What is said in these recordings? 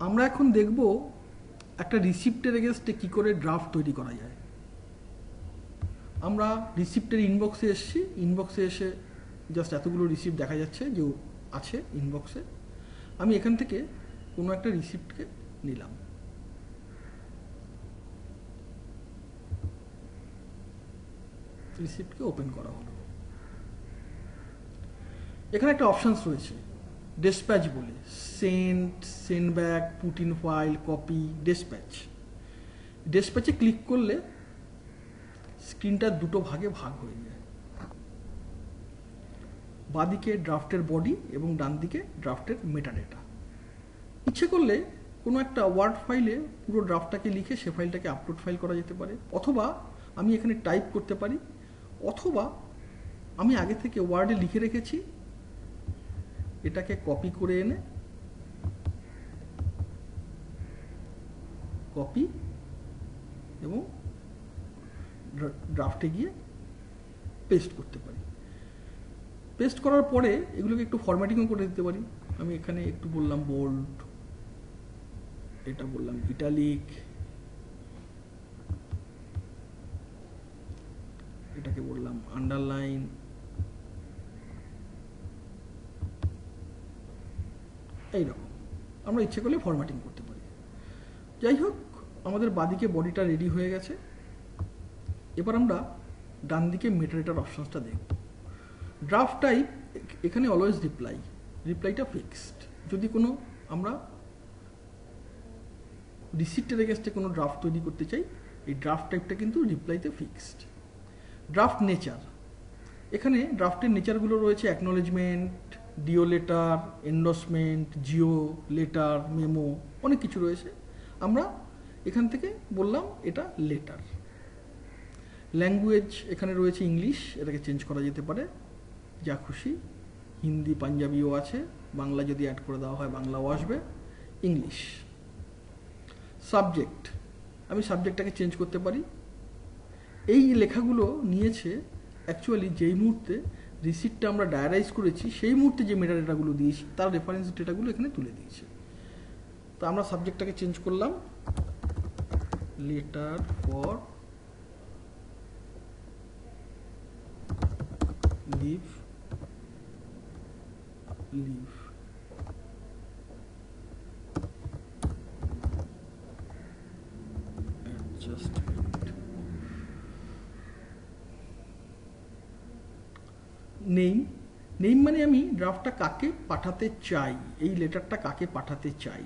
আমরা এখন দেখব একটা রিসিপ্টের এগেনস্টে কী করে ড্রাফট তৈরি করা যায়। আমরা রিসিপ্টের ইনবক্সে এসেছি। ইনবক্সে এসে জাস্ট এতগুলো রিসিপ্ট দেখা যাচ্ছে যে আছে ইনবক্সে আমি এখান থেকে কোনো একটা রিসিপ্টকে নিলাম। রিসিপ্টকে ওপেন করা হলো। এখানে একটা অপশানস রয়েছে। ডেসপ্যাচ বলে। Send send back put in file copy dispatch ডেসপ্যাচে click করলে স্ক্রিনটা দুটো ভাগে ভাগ হয়ে যায়। বাঁদিকে ড্রাফটের বডি এবং ডান দিকে ড্রাফটের মেটাডেটা ইচ্ছে করলে কোনো একটা ওয়ার্ড ফাইলে পুরো ড্রাফটটাকে লিখে সে ফাইলটাকে আপলোড ফাইল করা যেতে পারে। অথবা আমি এখানে টাইপ করতে পারি। অথবা আমি আগে থেকে ওয়ার্ডে লিখে রেখেছি এটাকে কপি করে এনে কপি এবং ড্রাফটে গিয়ে পেস্ট করতে পারি। পেস্ট করার পরে এগুলোকে একটু ফরম্যাটিংও করে দিতে পারি। আমি এখানে একটু বললাম বোল্ড এটা বললাম ইটালিক এটাকে বললাম আন্ডারলাইন এইরকম আমরা ইচ্ছে করলে ফরম্যাটিং করতে পারি। যাই হোক, আমাদের বাদিকে বডিটা রেডি হয়ে গেছে। এবার আমরা ডান দিকে মেটারেটার অপশনসটা দেখব। ড্রাফট টাইপ এখানে অলওয়েজ রিপ্লাই রিপ্লাইটা ফিক্সড যদি কোনো আমরা রিসিপ্টের এগেস্টে কোনো ড্রাফট তৈরি করতে চাই, এই ড্রাফট টাইপটা কিন্তু রিপ্লাইতে ফিক্সড ড্রাফট নেচার এখানে ড্রাফটের নেচারগুলো রয়েছে acknowledgement DO letter endorsement GO letter memo অনেক কিছু রয়েছে। আমরা এখান থেকে বললাম এটা লেটার ল্যাঙ্গুয়েজ এখানে রয়েছে ইংলিশ এটাকে চেঞ্জ করা যেতে পারে। যা খুশি। হিন্দি, পাঞ্জাবিও আছে। বাংলা যদি অ্যাড করে দেওয়া হয়, বাংলাও আসবে। ইংলিশ সাবজেক্ট আমি সাবজেক্টটাকে চেঞ্জ করতে পারি। এই লেখাগুলো নিয়েছে অ্যাকচুয়ালি যেই মুহূর্তে রিসিপ্টটা আমরা ডায়ারাইজ করেছি, সেই মুহূর্তে যে মেটা ডেটাগুলো দিয়েছি, তার রেফারেন্স ডেটাগুলো এখানে তুলে দিয়েছে। তো আমরা সাবজেক্টটাকে চেঞ্জ করলাম। Letter for leave leave adjustment name name মানে আমি ড্রাফটটা কাকে পাঠাতে চাই? এই লেটারটা কাকে পাঠাতে চাই?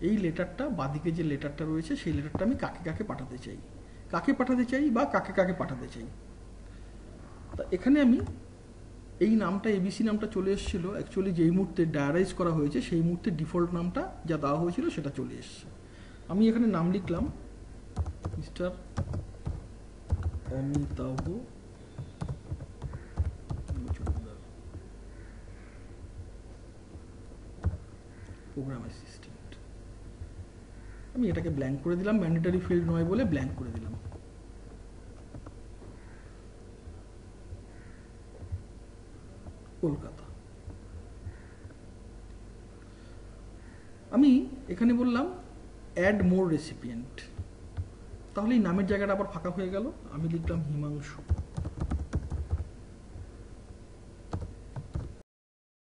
এই লেটারটা বাদিকে যে লেটারটা রয়েছে, সেই লেটারটা আমি কাকে কাকে পাঠাতে চাই? কাকে পাঠাতে চাই বা কাকে কাকে পাঠাতে চাই? তা এখানে আমি এই নামটা এবিসি নামটা চলে এসেছিল। অ্যাকচুয়ালি যেই মুহূর্তে ডায়ারাইজ করা হয়েছে, সেই মুহূর্তে ডিফল্ট নামটা যা দেওয়া হয়েছিল, সেটা চলে এসছে। আমি এখানে নাম লিখলাম মিস্টার অমিতাভ প্রোগ্রাম অ্যাসিস্ট্যান্ট আমি এটাকে ব্ল্যাঙ্ক করে দিলাম ম্যান্ডেটারি ফিল্ড নয় বলে ব্ল্যাঙ্ক করে দিলাম। কলকাতা। আমি এখানে বললাম অ্যাড মোর রেসিপিয়েন্ট তাহলে এই নামের জায়গাটা আবার ফাঁকা হয়ে গেল, আমি লিখলাম হিমাংশু।